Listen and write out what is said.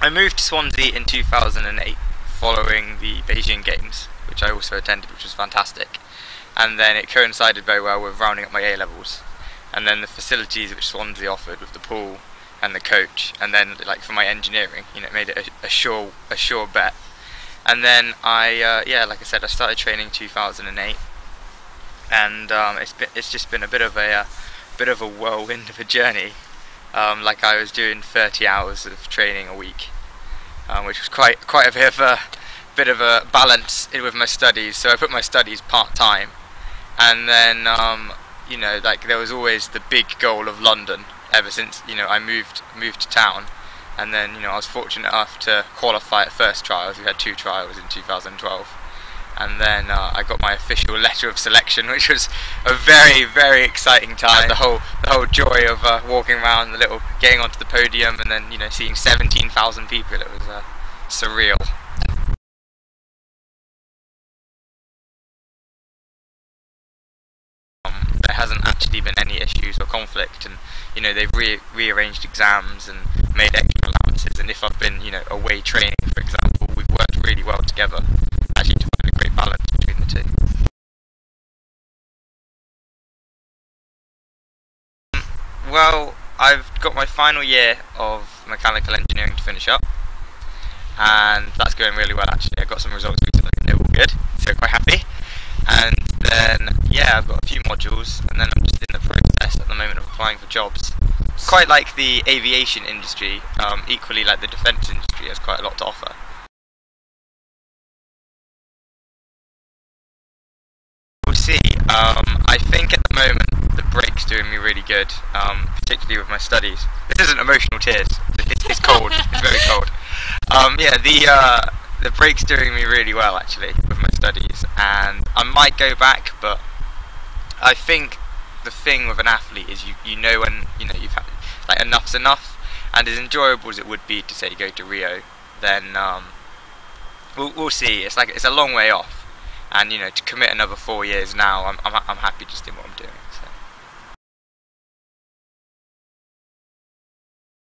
I moved to Swansea in 2008 following the Beijing Games, which I also attended, which was fantastic. And then it coincided very well with rounding up my A levels. And then the facilities which Swansea offered with the pool and the coach, and then like for my engineering, you know, it made it a, a sure a sure bet. And then I, uh, yeah, like I said, I started training 2008, and um, it's been, it's just been a bit of a uh, bit of a whirlwind of a journey. Um, like I was doing 30 hours of training a week, um, which was quite quite a bit of a bit of a balance with my studies. So I put my studies part time, and then um, you know like there was always the big goal of London ever since you know I moved moved to town, and then you know I was fortunate enough to qualify at first trials. We had two trials in 2012 and then uh, I got my official letter of selection, which was a very, very exciting time. The whole, the whole joy of uh, walking around, the little getting onto the podium, and then you know seeing 17,000 people. It was uh, surreal. Um, there hasn't actually been any issues or conflict, and you know they've re rearranged exams and made extra allowances. And if I've been, you know, away training, for example, we've worked really well together. Well, I've got my final year of mechanical engineering to finish up, and that's going really well actually. I got some results recently and they're all good, so quite happy. And then, yeah, I've got a few modules, and then I'm just in the process at the moment of applying for jobs. Quite like the aviation industry, um, equally like the defence industry has quite a lot to offer. We'll see. Um, I think at break's really good, um, particularly with my studies. This isn't emotional tears. It's, it's cold. it's very cold. Um, yeah, the uh, the break's doing me really well actually with my studies, and I might go back, but I think the thing with an athlete is you you know when you know you've had like enough's enough, and as enjoyable as it would be to say go to Rio, then um, we'll we'll see. It's like it's a long way off and you know to commit another four years now, I'm I'm, I'm happy just in what I'm doing. So.